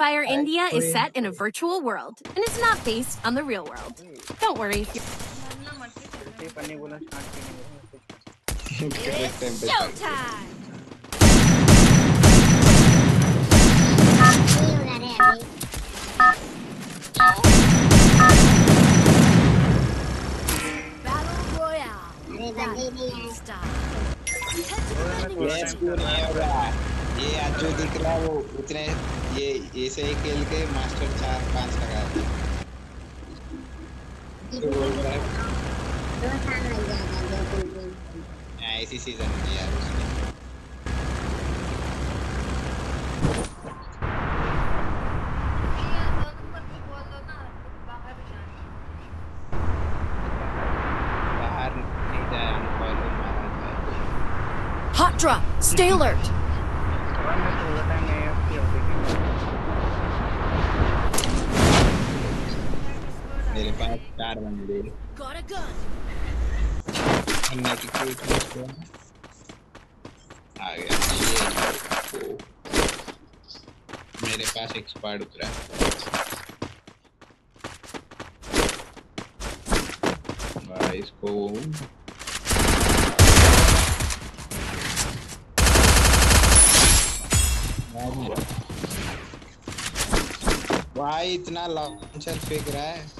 Fire India is set in a virtual world and is not based on the real world. Don't worry if showtime! Battle Royale. Battle Royale. ये आज जो दिख रहा है वो उतने ये ऐसे ही खेल के मास्टर चार पाँच लगा था ऐसी सीज़न है यार stay alert. चार बंदे को आ गया। ये मेरे पास एक्सपर्ट उतरा भाई इसको भाई इतना लॉन्चर फेंक रहा है।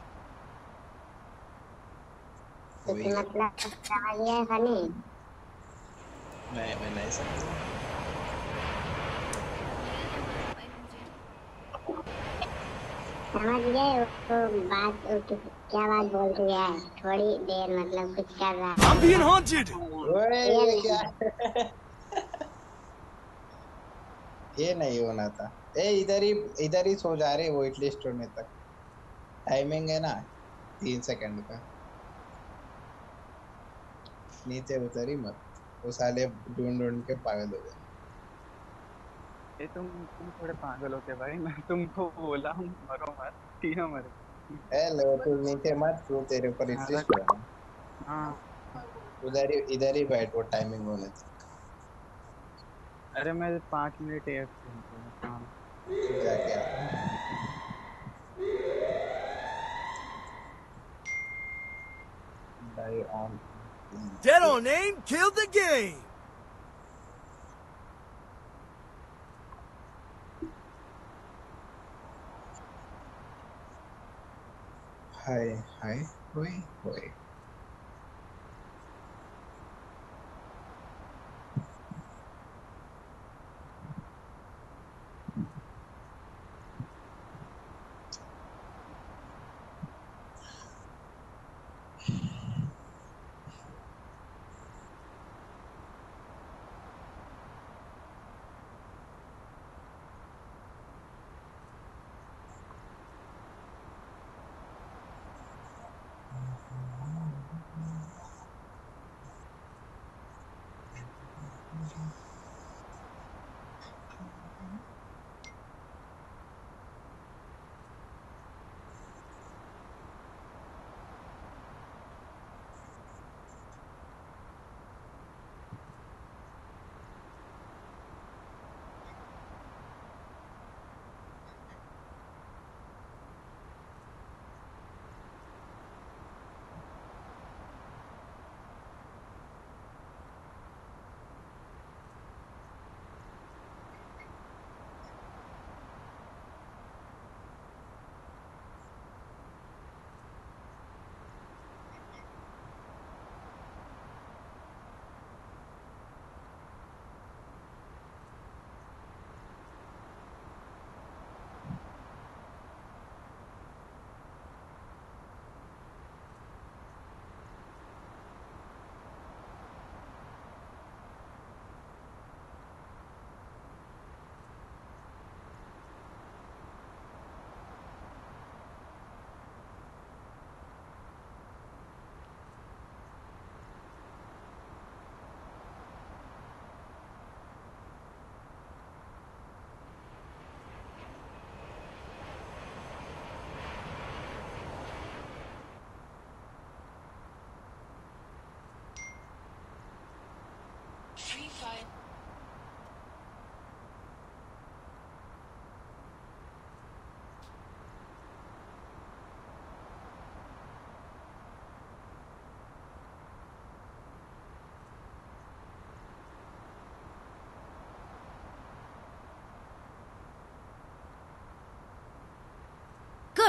तो मतलब समझ गया फनी नहीं मैं नहीं समझा समझ गए वो बात क्या बात बोल रही है थोड़ी देर मतलब कुछ कर रहा है I'm being haunted. ये ये नहीं होना था ए इधर ही इधर ही सो जा रहे वेट लिस्ट होने तक. टाइमिंग है ना तीन सेकंड का. नीचे उतर ही मत। वो साले ढूंढ ढूंढ के पागल हो गए। ये तुम तुम थोड़े पागल हो के भाई मैं तुमको बोला हूँ मरो मत ठीक है मरे ए लो तू नीचे मत तू तेरे ऊपर इंसिस्ट कर। हाँ। उधर ही इधर ही बैठ वो टाइमिंग होने तक अरे मैं पाँच मिनट तू जाके आ। Die on Dead on aim killed the game. Hi, hi, hoi, hoi. imagine.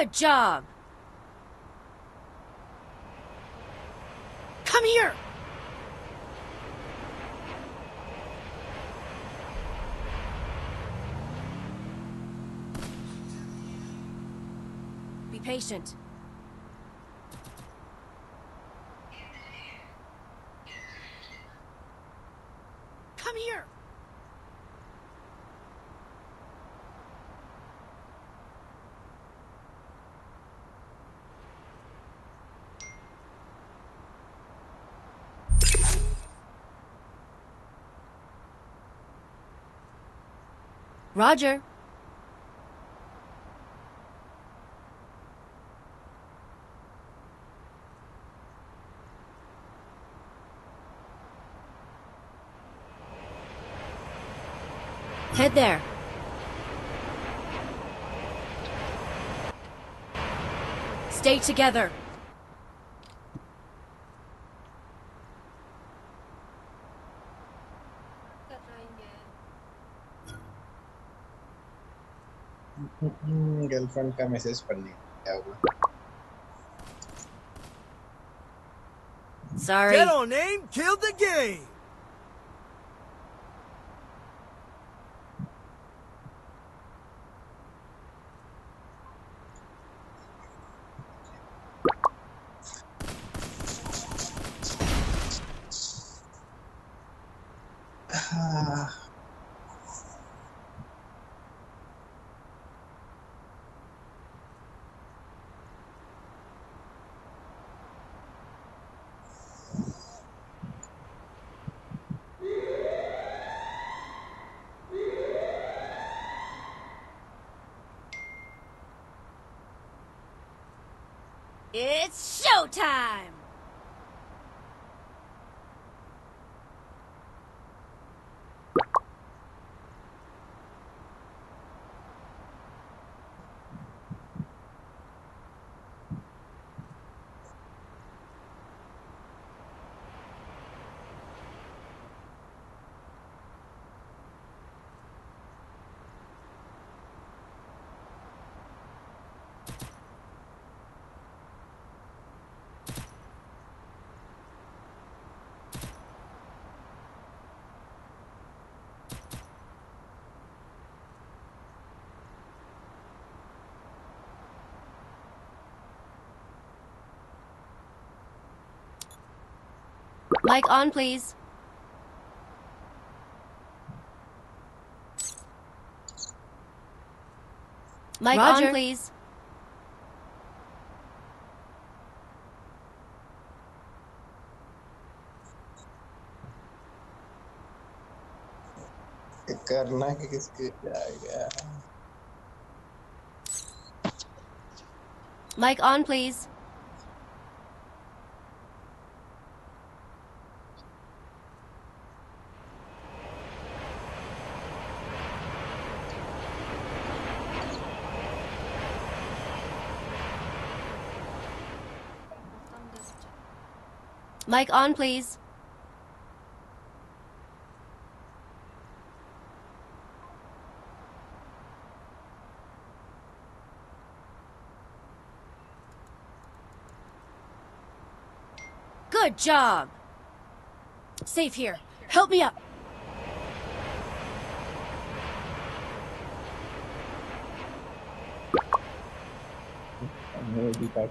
Good job. Come here. Patient. Come here. Roger. Head there. Stay together. Girlfriend का मैसेज पढ़ने क्या हुआ Sorry. Get on aim, kill the game. It's showtime! Mic on, please. Mic on, please. करना कि किसके जाएगा Mic on, please. Mic on, please. Good job. Safe here. Help me up. Back